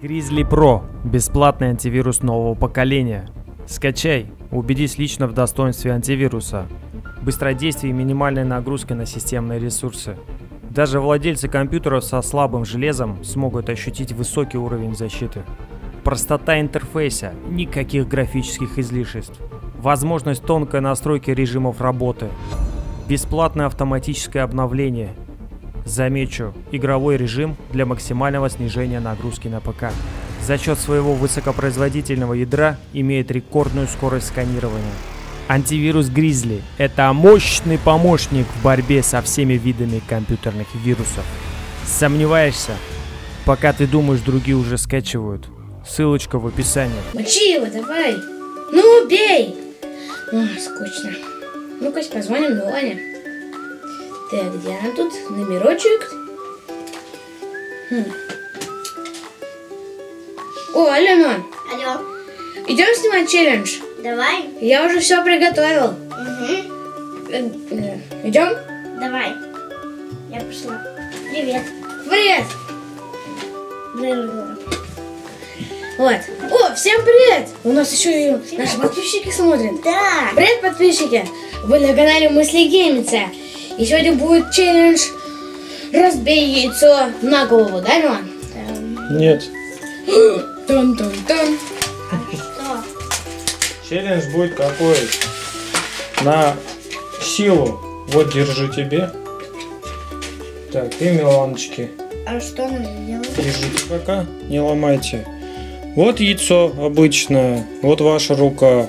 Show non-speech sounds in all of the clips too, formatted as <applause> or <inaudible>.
Grizzly Pro – бесплатный антивирус нового поколения. Скачай, убедись лично в достоинстве антивируса. Быстродействие и минимальная нагрузка на системные ресурсы. Даже владельцы компьютеров со слабым железом смогут ощутить высокий уровень защиты. Простота интерфейса, никаких графических излишеств. Возможность тонкой настройки режимов работы. Бесплатное автоматическое обновление. Замечу, игровой режим для максимального снижения нагрузки на ПК. За счет своего высокопроизводительного ядра имеет рекордную скорость сканирования. Антивирус Grizzly – это мощный помощник в борьбе со всеми видами компьютерных вирусов. Сомневаешься? Пока ты думаешь, другие уже скачивают. Ссылочка в описании. Мочи его, давай. Ну, бей. О, скучно. Ну-ка, позвоним Милане. Так, где она тут? Номерочек. Хм. О, Милан. Алло, Идем снимать челлендж. давай. Я уже все приготовил. Угу. Э, э, Идем? Давай. Я пошла. Привет. Привет. Вот. О, всем привет. У нас еще и наши подписчики смотрят. Да. Привет, подписчики! Вы на канале Мысли Геймица. И сегодня будет челлендж Разбей яйцо на голову, да, Милан? Нет. <gasps> Тун-тун-тун. Что? Челлендж будет какой? На силу. Вот, держи тебе. Так, и Миланочки. А что надо делать? Держите пока, не ломайте. Вот яйцо обычное, вот ваша рука.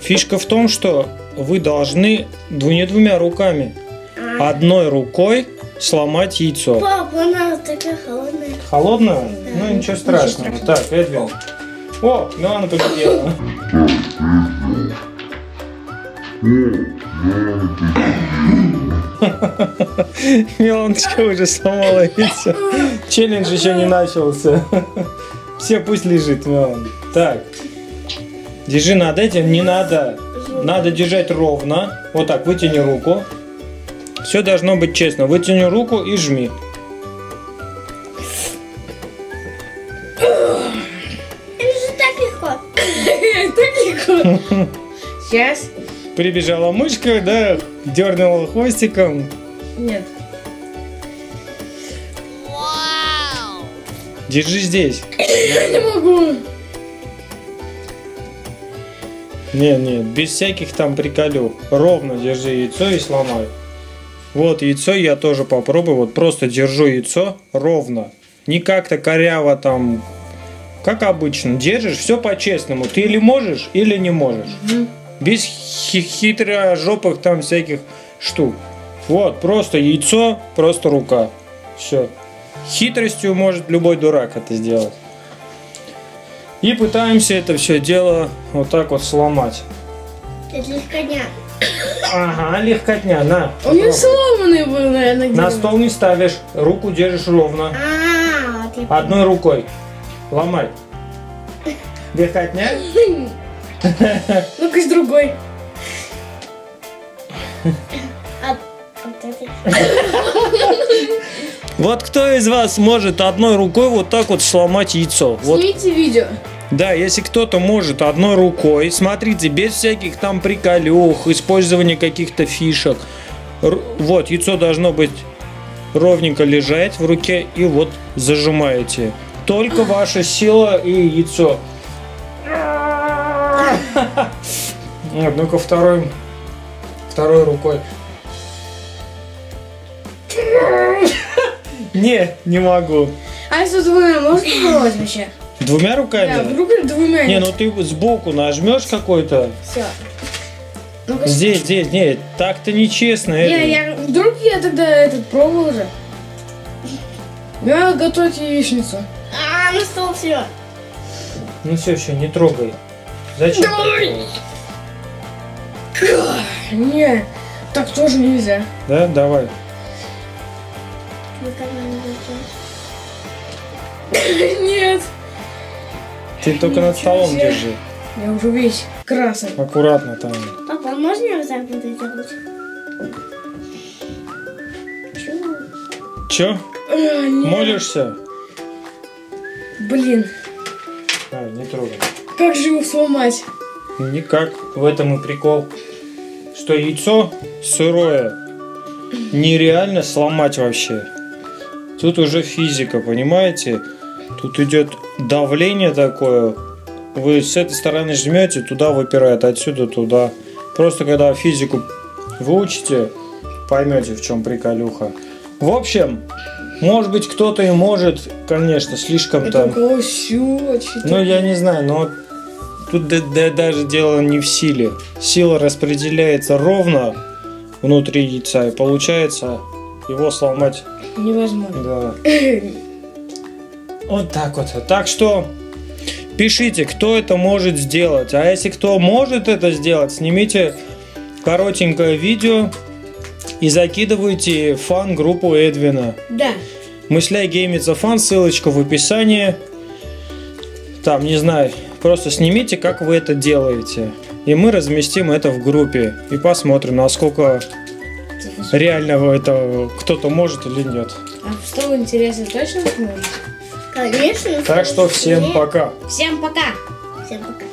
Фишка в том, что вы должны дву- не двумя руками, одной рукой сломать яйцо. Папа, она такая холодная. Холодное? Ну ничего страшного. Так, Эдвин. О, Милана победила. Миланочка уже сломала яйцо. Челлендж еще не начался. Все пусть лежит, Милан. Так. Держи над этим, не надо. Надо держать ровно. Вот так, вытяни руку. Все должно быть честно. Вытяни руку и жми. Это же так легко. <laughs> Сейчас. Прибежала мышка, да, дернула хвостиком. Нет. Держи здесь. <laughs> Не могу. Не, не, без всяких там приколюх. Ровно держи яйцо и сломай. Вот яйцо я тоже попробую. Вот просто держу яйцо ровно. Не как-то коряво там. Как обычно. Держишь все по-честному. Ты или можешь, или не можешь. Без хи- хитрожопых там всяких штук. Вот, просто яйцо, просто рука. Все. Хитростью может любой дурак это сделать. И пытаемся это все дело вот так вот сломать. Это легконя. Ага, легкотня, на. Не попробуй. сломанный был, наверное, На где-то. стол не ставишь, руку держишь ровно. А, вот я Одной рукой. Ломай. Легкотня? <laughs> Ну-ка, с другой. этой. Вот кто из вас может одной рукой вот так вот сломать яйцо? Вот Снимите видео. Да, если кто-то может одной рукой, смотрите, без всяких там приколюх, использования каких-то фишек. Р- вот, яйцо должно быть ровненько лежать в руке и вот зажимаете. Только ваша сила и яйцо. Вот, ну-ка второй, второй рукой. Не, не могу. А если двумя можно попробовать вообще? Двумя руками? Да, вдруг двумя. Не, ну ты сбоку нажмешь какой-то. Все. Ну-ка, Здесь, здесь, нет, так-то нечестно. Не, это. я, вдруг я тогда этот пробовал уже. Я готовить яичницу. А, на стол все. Ну все, все, не трогай. Зачем? Не, так тоже нельзя. Да, давай. Нет. Ты только над столом себе. держи. Я уже весь красный. Аккуратно там. Папа, а можно вот делать? Чего? Чё? А, нет. Молишься? Блин, А, не трогай. как же его сломать? Никак. В этом и прикол. Что яйцо сырое нереально сломать вообще. Тут уже физика, понимаете? Тут идет давление такое. Вы с этой стороны жмете, туда выпирает, отсюда туда. Просто когда физику выучите, поймете, в чем приколюха. В общем, может быть, кто-то и может, конечно, слишком Это там. сила, Ну, я не знаю, но тут да- да- даже дело не в силе. Сила распределяется ровно внутри яйца, и получается его сломать. Невозможно. Да. <laughs> Вот так вот. Так что пишите, кто это может сделать. А если кто может это сделать, снимите коротенькое видео и закидывайте фан-группу Эдвина. Да. Мысляй геймится фан, ссылочка в описании. Там, не знаю, просто снимите, как вы это делаете. И мы разместим это в группе и посмотрим, насколько реально это кто-то может или нет. А что интересно, точно сможешь? Конечно. Так что всем пока. Всем пока! Всем пока.